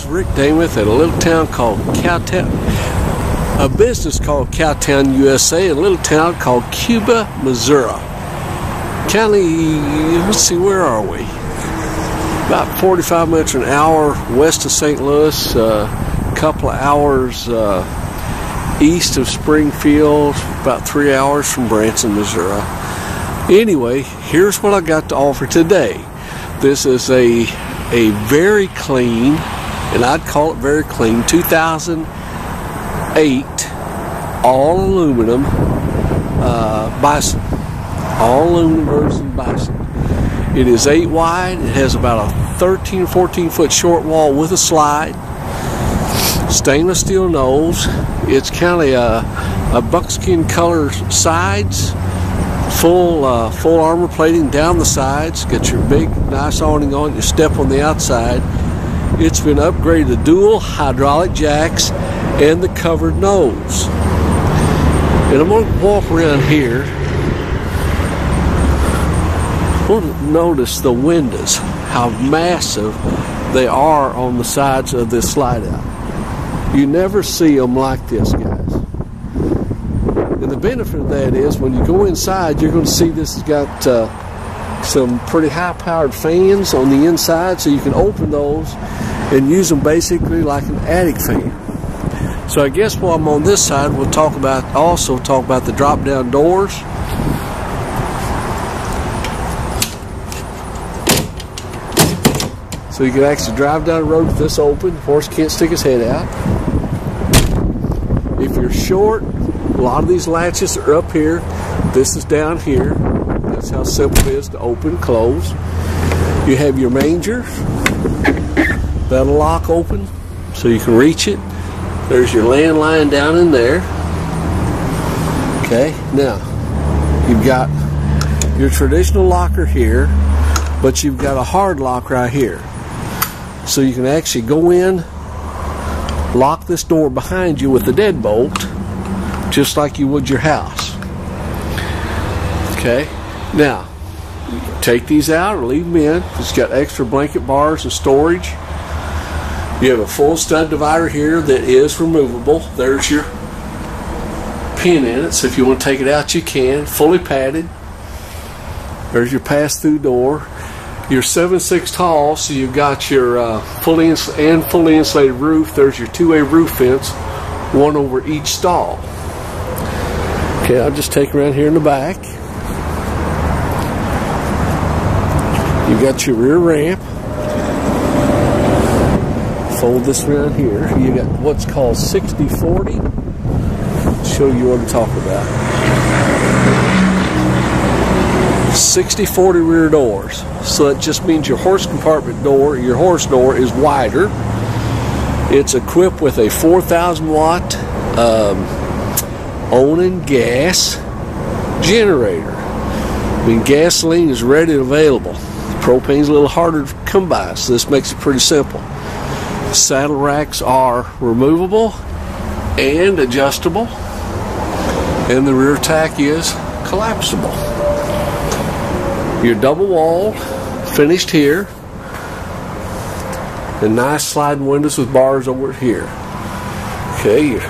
guys, Rick Damuth at a little town called Cowtown, a business called Cowtown, USA, a little town called Cuba, Missouri. County, let's see, where are we? About 45 minutes an hour west of St. Louis, a uh, couple of hours uh, east of Springfield, about three hours from Branson, Missouri. Anyway, here's what I got to offer today. This is a a very clean, and I'd call it very clean, 2008 all aluminum uh, bison. All aluminum version bison. It is 8 wide, it has about a 13 14 foot short wall with a slide. Stainless steel nose. It's kind of a, a buckskin color sides full uh, full armor plating down the sides. Get your big nice awning on. Your step on the outside. It's been upgraded to dual hydraulic jacks and the covered nose. And I'm going to walk around here. I want to notice the windows, how massive they are on the sides of this slide out. You never see them like this, guys. And the benefit of that is when you go inside, you're going to see this has got uh, some pretty high powered fans on the inside, so you can open those and use them basically like an attic fan. So I guess while I'm on this side, we'll talk about also talk about the drop down doors. So you can actually drive down the road with this open. Horse can't stick his head out. If you're short, a lot of these latches are up here. This is down here. That's how simple it is to open, close. You have your manger. That'll lock open so you can reach it. There's your landline down in there. Okay, now you've got your traditional locker here, but you've got a hard lock right here. So you can actually go in, lock this door behind you with the deadbolt, just like you would your house. Okay, now take these out or leave them in. It's got extra blanket bars and storage. You have a full stud divider here that is removable. There's your pin in it, so if you want to take it out, you can. Fully padded. There's your pass-through door. You're seven six tall, so you've got your uh, fully and fully insulated roof. There's your two-way roof vents, one over each stall. Okay, I'll just take around here in the back. You've got your rear ramp. Fold this around here. You got what's called 60-40. Show you what I'm talking about. 60-40 rear doors. So that just means your horse compartment door, your horse door is wider. It's equipped with a 4,000 watt um, Onan gas generator. I mean, gasoline is ready and available. Propane's a little harder to come by, so this makes it pretty simple. Saddle racks are removable and adjustable, and the rear tack is collapsible. Your double wall finished here, and nice sliding windows with bars over here. Okay, your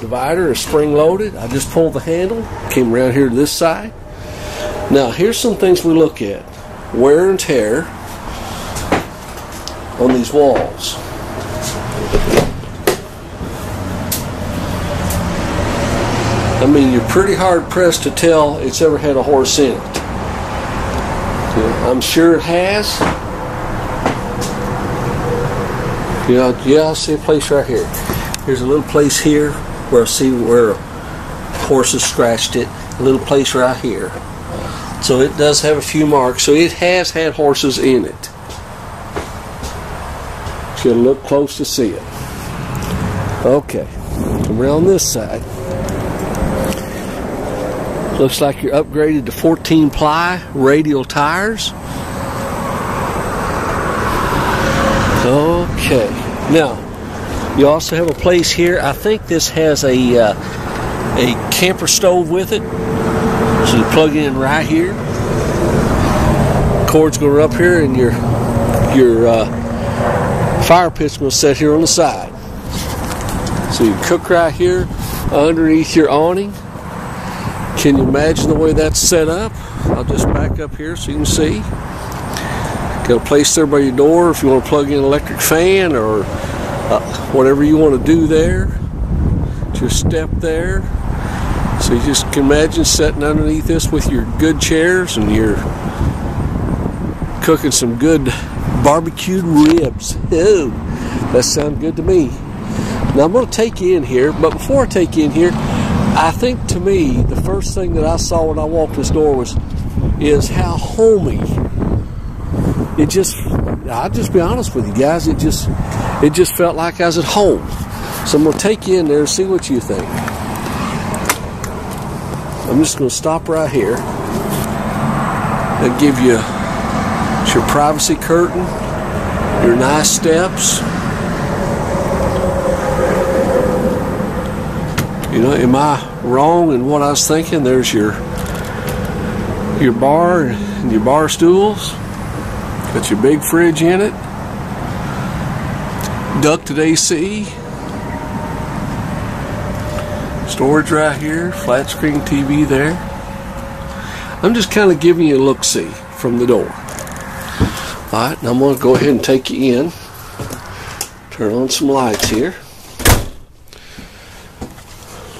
divider is spring loaded. I just pulled the handle, came around here to this side. Now, here's some things we look at wear and tear on these walls. I mean, you're pretty hard pressed to tell it's ever had a horse in it. I'm sure it has. Yeah, yeah, I see a place right here. Here's a little place here where I see where horses scratched it. A little place right here. So it does have a few marks. So it has had horses in it. Gotta look close to see it. Okay, around this side. Looks like you're upgraded to 14 ply radial tires. Okay, now you also have a place here. I think this has a uh, a camper stove with it. So you plug in right here. Cords go up here, and your your uh, fire pit's going to set here on the side. So you cook right here underneath your awning. Can you imagine the way that's set up? I'll just back up here so you can see. Got a place there by your door if you want to plug in an electric fan or uh, whatever you want to do there. Just step there. So you just can imagine sitting underneath this with your good chairs and you're cooking some good barbecued ribs. Oh, that sounds good to me. Now I'm going to take you in here, but before I take you in here, I think to me the first thing that I saw when I walked this door was is how homey it just I'll just be honest with you guys, it just it just felt like I was at home. So I'm gonna take you in there and see what you think. I'm just gonna stop right here and give you your privacy curtain, your nice steps. You know, am I wrong in what I was thinking? There's your your bar and your bar stools. Got your big fridge in it. Ducted AC. Storage right here. Flat screen TV there. I'm just kind of giving you a look see from the door. Alright, I'm going to go ahead and take you in. Turn on some lights here.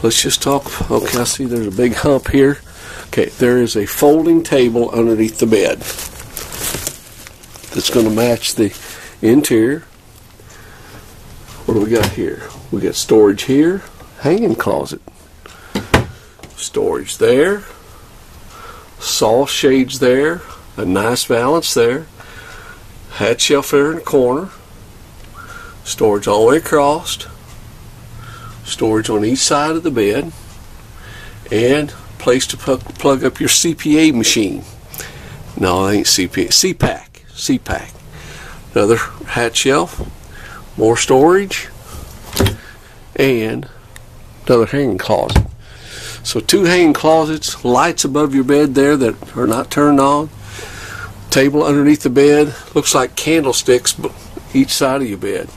Let's just talk. Okay, I see there's a big hump here. Okay, there is a folding table underneath the bed that's going to match the interior. What do we got here? We got storage here, hanging closet, storage there, saw shades there, a nice valance there, hat shelf there in the corner, storage all the way across, storage on each side of the bed, and place to plug up your CPA machine. No, it ain't CPA, CPAP. CPAP. Another hat shelf, more storage, and another hanging closet. So two hanging closets, lights above your bed there that are not turned on, table underneath the bed, looks like candlesticks but each side of your bed.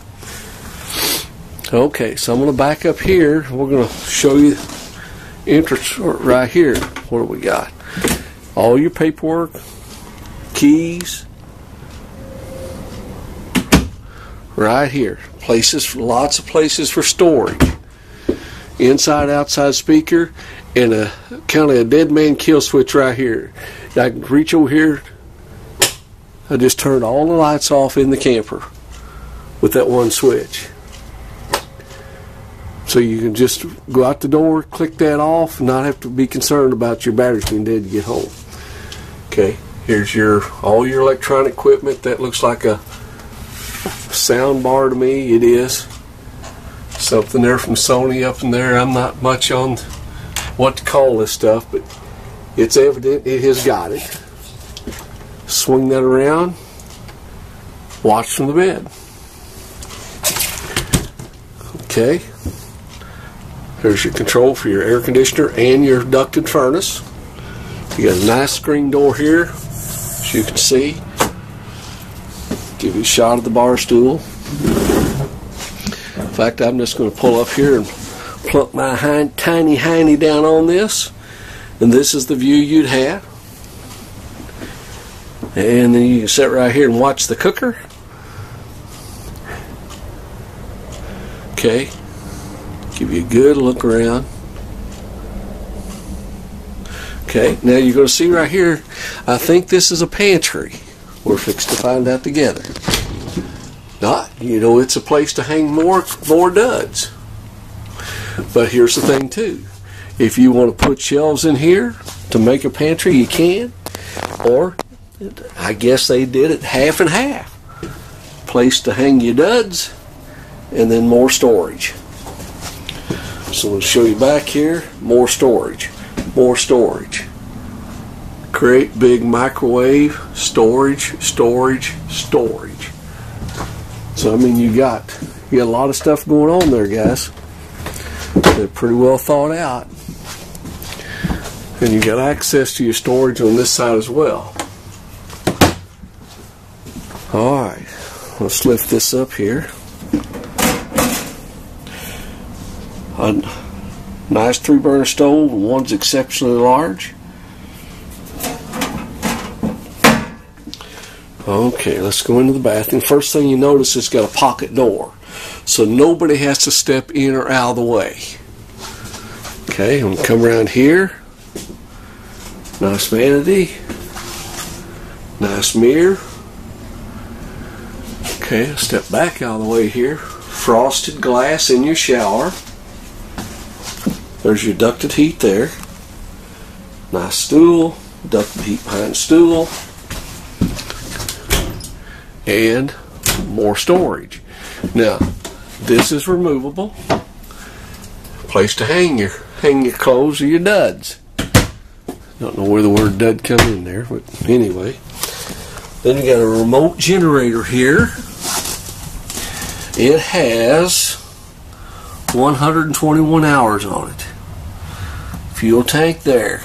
Okay, so I'm going to back up here. We're going to show you entrance right here. What do we got? All your paperwork, keys, right here. Places, lots of places for storage. Inside, outside speaker, and a kind of a dead man kill switch right here. I can reach over here. I just turned all the lights off in the camper with that one switch. So you can just go out the door, click that off, and not have to be concerned about your batteries being dead to get home. Okay, here's your all your electronic equipment. That looks like a sound bar to me. It is something there from Sony up in there. I'm not much on what to call this stuff, but it's evident it has got it. Swing that around. Watch from the bed. Okay. There's your control for your air conditioner and your ducted furnace. You got a nice screen door here, as you can see. Give you a shot of the bar stool. In fact, I'm just going to pull up here and plunk my hind, tiny hiney down on this. And this is the view you'd have. And then you can sit right here and watch the cooker. Okay. Give you a good look around. Okay, now you're going to see right here, I think this is a pantry. We're fixed to find out together. Not, you know, it's a place to hang more more duds. But here's the thing too. If you want to put shelves in here to make a pantry, you can. Or I guess they did it half and half. Place to hang your duds and then more storage. So we'll show you back here, more storage, more storage Create big microwave, storage, storage, storage. So I mean you got you got a lot of stuff going on there, guys. They're pretty well thought out. And you got access to your storage on this side as well. Let's lift this up here. A nice three burner stove, one's exceptionally large. Okay, let's go into the bathroom. First thing you notice, it's got a pocket door. So nobody has to step in or out of the way. Okay, I'm gonna come around here. Nice vanity. Nice mirror. Okay, step back out of the way here. Frosted glass in your shower. There's your ducted heat there. Nice stool. Ducted heat behind stool and more storage. Now, this is removable. Place to hang your hang your clothes or your duds. Don't know where the word dud come in there, but anyway. Then you got a remote generator here. It has 121 hours on it. Fuel tank there.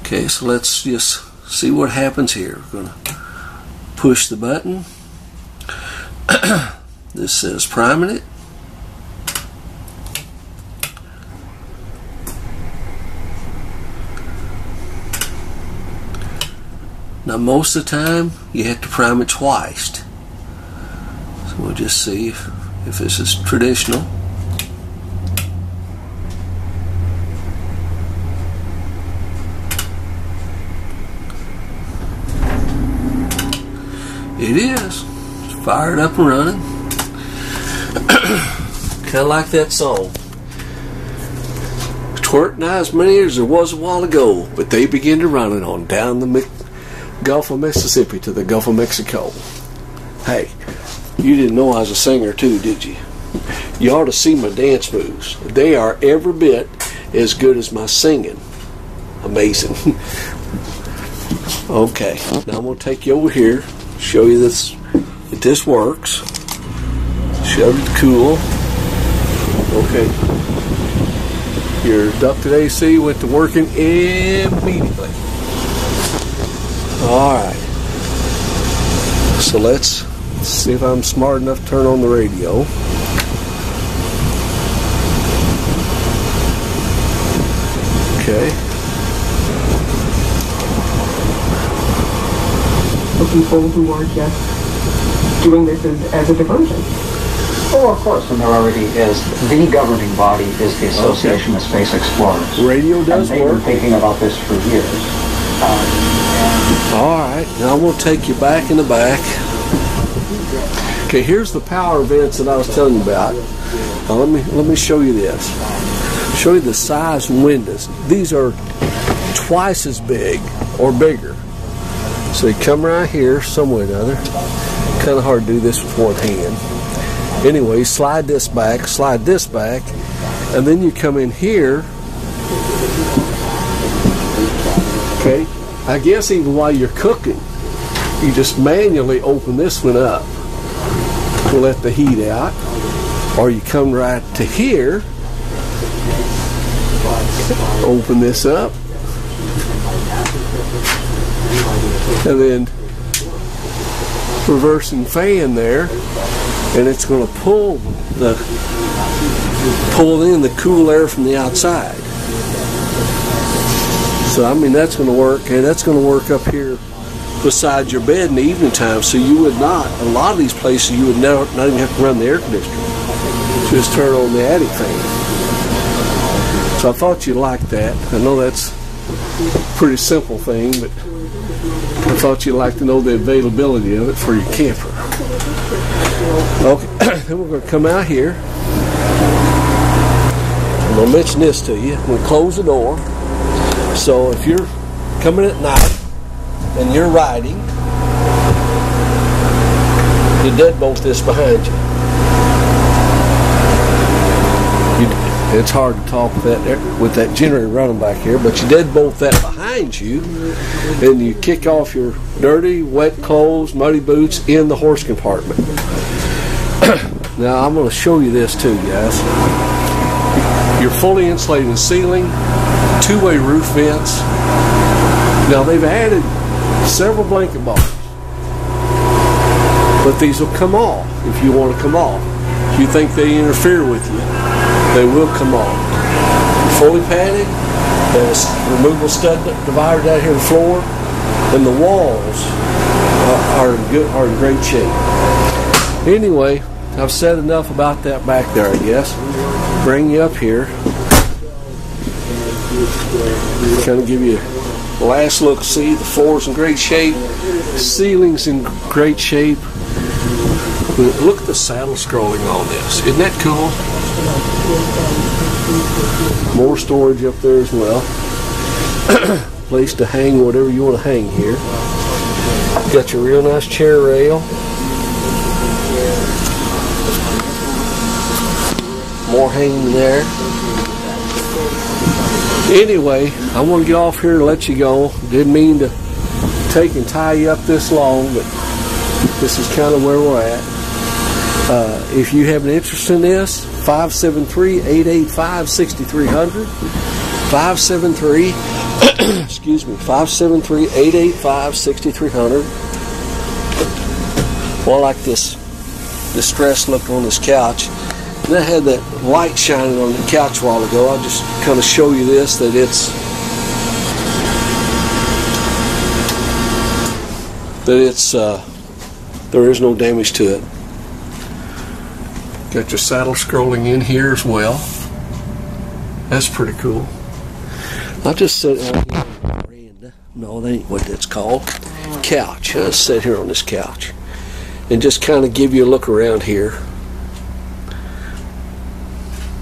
Okay, so let's just see what happens here. We're gonna push the button. this says priming it. Now most of the time you have to prime it twice. We'll just see if, if this is traditional. It is. It's fired up and running. kind of like that song. Twerk not as many as there was a while ago, but they begin to running on down the Gulf of Mississippi to the Gulf of Mexico. Hey, you didn't know I was a singer too, did you? You ought to see my dance moves. They are every bit as good as my singing. Amazing. okay, now I'm going to take you over here show you this that this works. Shut it cool. Okay. Your ducted AC went to working immediately. Alright. So let's see if I'm smart enough to turn on the radio. Okay. for people who are just doing this as, as a diversion. Oh, of course, and there already is. The governing body is the Association okay. of Space Explorers. Radio does and they've work. been thinking about this for years. Um, All right, now I'm going to take you back in the back. Okay, here's the power vents that I was telling you about. Now let me let me show you this. Show you the size windows. These are twice as big or bigger so you come right here, some way or another. Kind of hard to do this with one hand. Anyway, slide this back, slide this back, and then you come in here. Okay, I guess even while you're cooking, you just manually open this one up to let the heat out, or you come right to here, open this up, and then reversing fan there and it's going to pull the pull in the cool air from the outside. So I mean that's going to work and that's going to work up here beside your bed in the evening time so you would not a lot of these places you would never not even have to run the air conditioner just turn on the attic fan so I thought you'd like that I know that's a pretty simple thing but I thought you'd like to know the availability of it for your camper. Okay, then we're going to come out here. I'm going to mention this to you. We close the door. So if you're coming at night and you're riding, you deadbolt this behind you. It's hard to talk with that with that generator running back here, but you deadbolt that behind you, and you kick off your dirty, wet clothes, muddy boots in the horse compartment. now I'm going to show you this too, guys. You're fully insulated ceiling, two-way roof vents. Now they've added several blanket boxes. But these will come off if you want to come off. If you think they interfere with you, they will come off. Fully padded, there's removable stud divider down here on the floor, and the walls are, are in good are in great shape. Anyway, I've said enough about that back there, I guess. Bring you up here. Kind of give you last look. See, the floor's in great shape. Ceiling's in great shape. Look at the saddle scrolling on this. Isn't that cool? More storage up there as well. Place to hang whatever you want to hang here. Got your real nice chair rail. More hanging there. Anyway, I want to get off here and let you go. Didn't mean to take and tie you up this long, but this is kind of where we're at. Uh, if you have an interest in this, 573-885-6300. 573, excuse me, 573-885-6300. Well, I like this distressed look on this couch. And I had that light shining on the couch a while ago. I'll just kind of show you this, that it's that it's uh, there is no damage to it. Got your saddle scrolling in here as well. That's pretty cool. I just sit out here on the veranda. No, that ain't what that's called. Couch. I sit here on this couch and just kind of give you a look around here.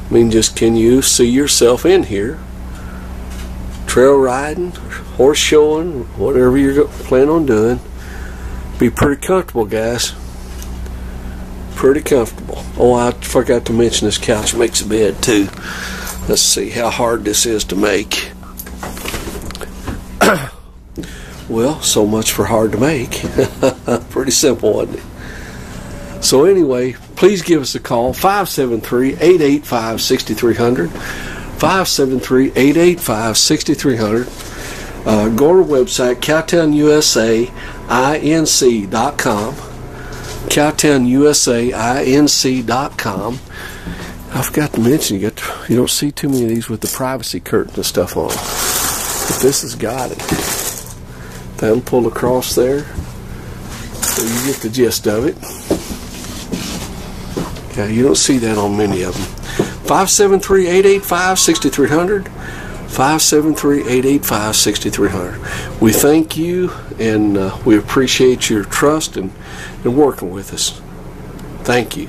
I mean, just can you see yourself in here? Trail riding, horse showing, whatever you're planning on doing. Be pretty comfortable, guys. Pretty comfortable. Oh, I forgot to mention this couch makes a bed too. Let's see how hard this is to make. well, so much for hard to make. pretty simple, wasn't it? So anyway, please give us a call 573-885-6300 573-885-6300 uh, go to our website cowtownusainc.com cowtownusainc.com I forgot to mention you, got you don't see too many of these with the privacy curtain and stuff on. But this has got it. That'll pull across there. So you get the gist of it yeah, you don't see that on many of them. 573-885-6300. 573-885-6300. We thank you and uh, we appreciate your trust and, and working with us. Thank you.